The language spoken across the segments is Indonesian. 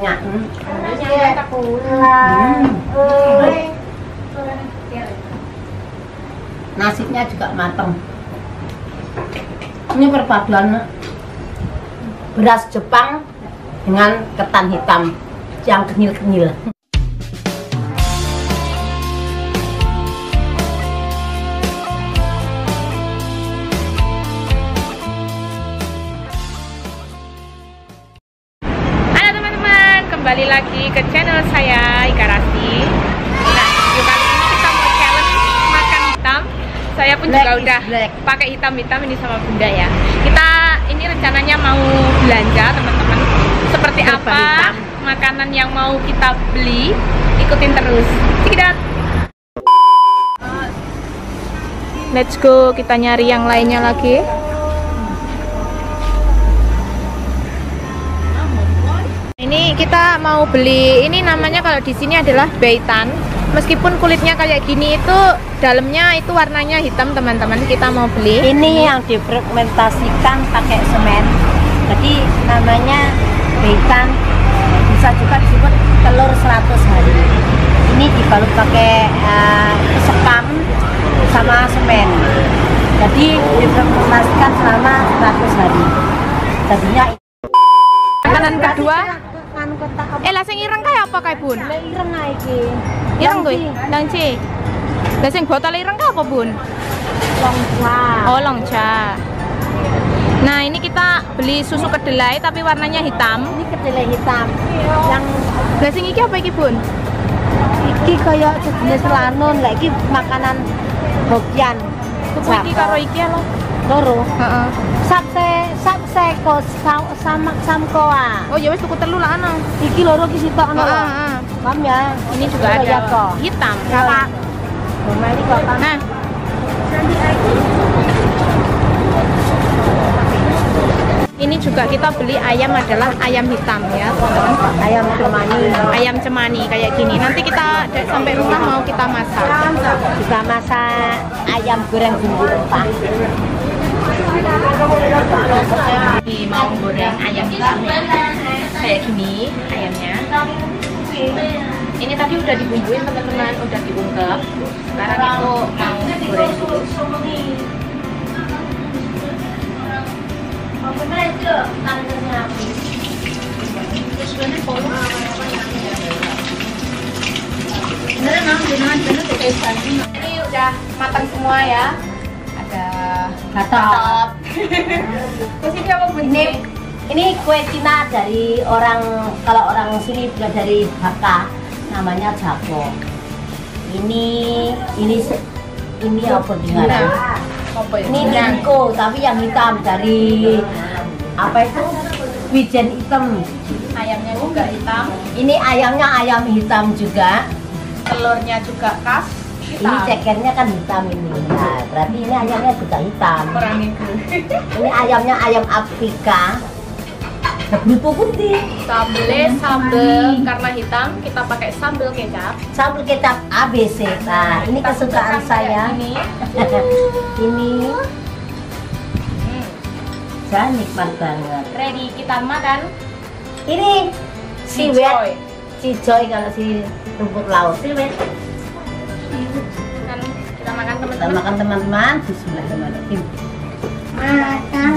Ya. Nasinya juga mateng. Ini perpaduan beras Jepang dengan ketan hitam yang kenyil-kenyil. Kembali lagi ke channel saya Ika Rasti. Nah, video kali ini kita mau challenge makan hitam. Saya pun Black juga udah black. pakai hitam-hitam ini sama Bunda ya. Kita ini rencananya mau belanja teman-teman. Seperti Serba apa hitam. makanan yang mau kita beli? Ikutin terus. Tidak. Let's go, kita nyari yang lainnya lagi. Ini kita mau beli ini namanya kalau di sini adalah beitan. Meskipun kulitnya kayak gini itu dalamnya itu warnanya hitam teman-teman. Kita mau beli. Ini yang difermentasikan pakai semen. Jadi namanya beitan bisa juga disebut telur 100 hari. Ini dibalut pakai eh, sekam sama semen. Jadi difermentasikan selama 100 hari. Jadinya Makanan kedua, kan kotak apa? eh lah sing ireng kayak apa kayak Bun? Lah ireng ae iki. Ireng kuwi, Langci. Lah sing botol ireng kayak apa Bun? Longca. Oh, longca. Nah, ini kita beli susu kedelai tapi warnanya hitam. Ini kedelai hitam. Yang Lah sing iki apa iki Bun? iki kayak sejenis lanun, lah iki makanan Hokian. Tuku iki karo iki lho. loro. Heeh. Sapse sapse ko sa- samak samkoa. Oh ya wis tuku telu lah ana. Iki loro ki sitok ono. Heeh, heeh. Paham ya? Ini juga Oh, ada ya, kok. hitam. Kakak. Rumah ini kok kan. Nah, ini juga kita beli ayam adalah ayam hitam ya teman-teman. Ayam cemani. Ayam cemani kayak gini. Nanti kita sampai rumah mau kita masak. Kita masak ayam goreng bumbu rempah. Ini mau goreng ayam hitam kayak gini ayamnya. Ini tadi udah dibumbuin teman-teman, udah diungkep. Sekarang itu mau goreng dulu. Ini udah matang semua ya. Gatot. Terus ini apa bun? Ini ini kue Cina dari orang kalau orang sini bukan dari Hakka namanya jago. Ini ini ini apa dengan apa ya? ini Niko tapi yang hitam dari apa itu wijen hitam. Ayamnya juga hitam, Ini ayamnya ayam hitam juga. telurnya juga khas Ini hitam. cekernya kan hitam ini. Nah, berarti ini ayamnya juga hitam. Kurang itu. Ini ayamnya ayam Afrika. Berbentuk putih. Sambelnya sambel karena hitam kita pakai sambel kecap. Sambal kecap ABC. Nah, ini Kita kesukaan saya. Ini. ini Hmm. saya nikmat banget. Ready kita makan. Ini si Cicoy. wet, si joy kalau si rumput laut. Si wet. Kan kita makan Kita teman-teman. makan teman-teman. Bismillahirrahmanirrahim. Makan.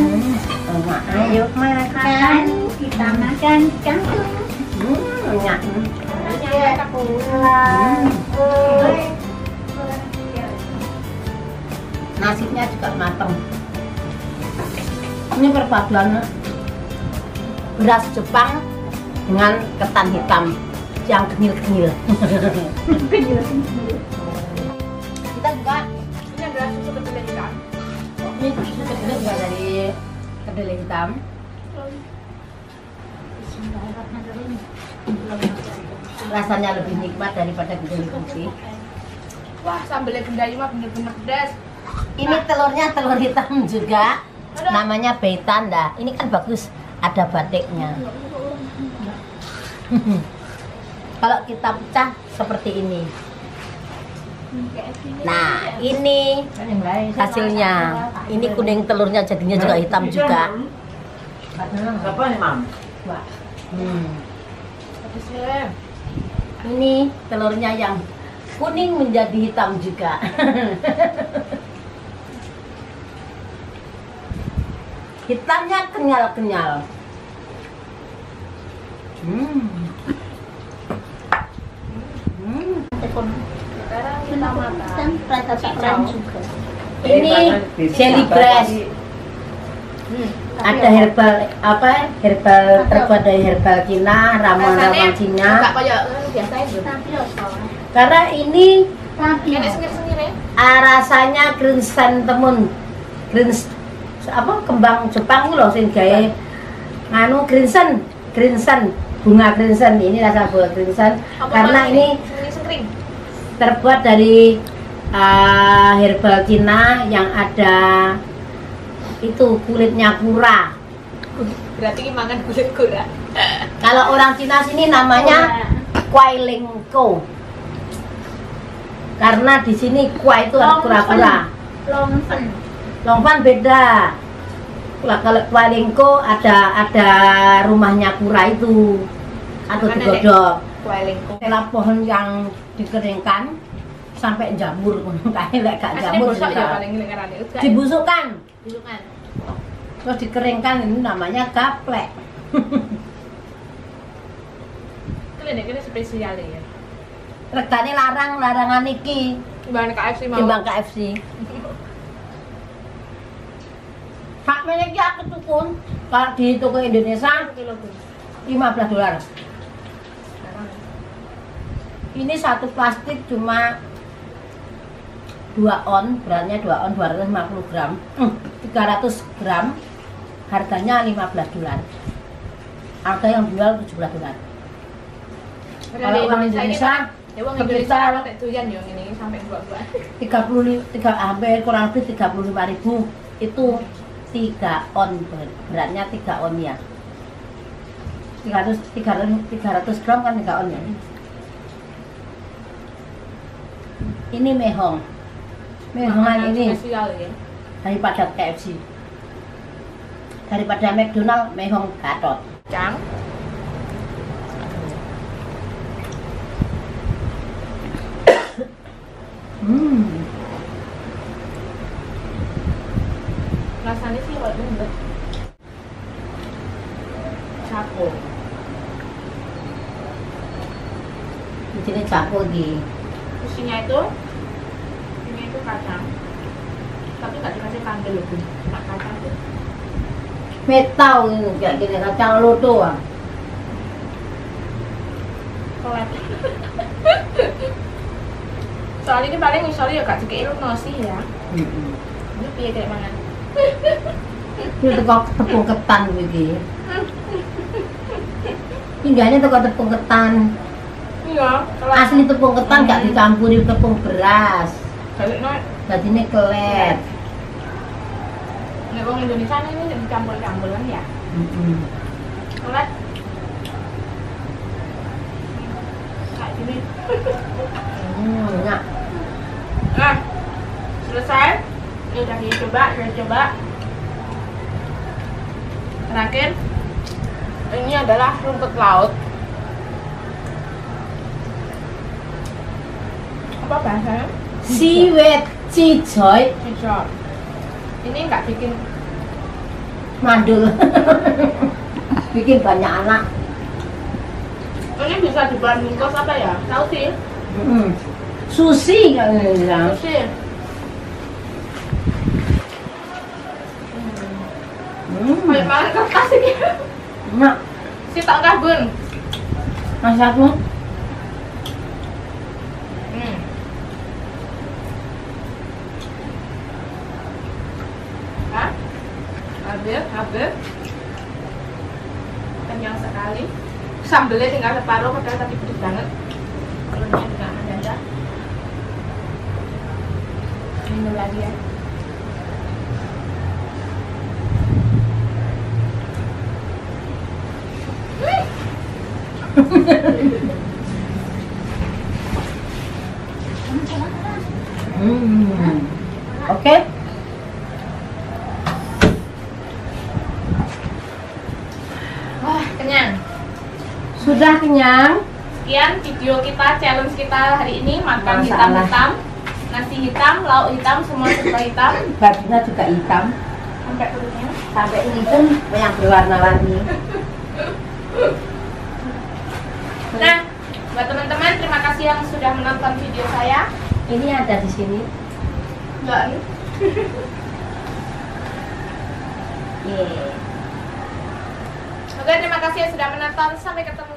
Oh, ayo makan. kita makan kangkung Hmm, enak. Nasinya juga mateng. Ini perpaduan beras Jepang dengan ketan hitam yang kenyil-kenyil. Kita Ini adalah susu kedelai hitam. ini susu kedelai juga dari kedelai hitam. Rasanya lebih nikmat daripada kedelai putih. Wah, sambelnya benda mah bener-bener pedas. Ini telurnya telur hitam juga. Namanya beitan dah. Ini kan bagus, ada batiknya. Kalau kita pecah seperti ini. Nah, ini hasilnya. Ini kuning telurnya jadinya juga hitam juga. Hmm. Ini telurnya yang kuning menjadi hitam juga. Hitamnya kenyal-kenyal. Hmm. Hmm. Juga. Ini jelly grass. Hmm. Ada herbal apa? Herbal terbuat dari herbal Cina, ramuan-ramuan Cina. Enggak kayak eh, biasa itu. Tapi apa? Karena ini sendiri-sendiri. ah, rasanya chrysanthemum. Green apa kembang Jepang loh sing gawe nganu crimson, crimson, bunga crimson ini rasa bunga crimson karena ini. Terbuat dari ah, herbal Cina yang ada itu kulitnya kura. Berarti ini makan kulit kura. Kalau orang Cina sini namanya kuai lingko. Karena di sini kuai itu ada kura-kura. Longsen. Longpan beda. Kalau kuai lingko ada ada rumahnya kura itu atau digodok. Kue lengkung. Setelah pohon yang dikeringkan sampai jamur kayak lek gak jamur ya juga. paling ngerannya. dibusukkan Bukan. terus dikeringkan ini namanya gaplek Kalian ini spesial ya. regane larang larangan iki Bahan KFC mau. timbang KFC Hak meniki aku tukun kalau di toko Indonesia Kilo pun. 15 dolar. Ini satu plastik cuma 2 on, beratnya 2 on 250 gram. Hmm, 300 gram harganya 15 dolar. Harga yang jual 17 dolar. Kalau orang Indonesia ya uang Indonesia yo ini sampai dua-dua. 30 tiga hampir kurang lebih 35 ribu itu 3 on ber- beratnya 3 on ya 300 300 300 gram kan 3 on ya ini mehong mehongan ini spesial ya. daripada KFC daripada McDonald mehong gatot Cang. hmm. Rasanya sih kalau lembut. Capo. di sini campur di Isinya ini itu kacang. Tapi nggak dikasih kandel loh, Bun. Cuma kacang tuh. metau ini kayak gini kacang lodo ah. Kolek. Soalnya ini paling misalnya ya gak dikei nasi ya. Hmm. Ini piye kayak mana? Ini teko tepung ketan iki. Pinggahnya teko tepung ketan. Iya, Asli tepung ketan gak dicampuri tepung beras. Balik no, Jadi ini kelet. nek wong Indonesia ini dicampur-campur kan ya. Mm-mm. Kolek. Kayak gini. Hmm, enak. Nah, selesai. Ini udah dicoba, udah coba. Terakhir, ini adalah rumput laut. Apa bahasanya? Siwet cicoy Cicok. Ini nggak bikin mandul. Bikin banyak anak. ini bisa dibuat bungkus apa ya? Tahu sih? Mm-mm. Susi kan bilang. Sushi. Hmm. Kayak malah kertas ini. Enak. Si tak. Masih aku Hmm. Hah? Habis. Kenyang sekali. Sambelnya tinggal separuh, padahal tadi pedes banget. Telurnya juga ada. Minum lagi ya. Hmm. Oke. Wah, Sudah kenyang? sekian video kita challenge kita hari ini makan hitam-hitam nasi hitam, lauk hitam, semua serba hitam bajunya juga hitam sampai perutnya sampai ini pun yang berwarna-warni Nah, buat teman-teman terima kasih yang sudah menonton video saya. ini ada di sini Enggak. Oke, terima kasih yang sudah menonton. Sampai ketemu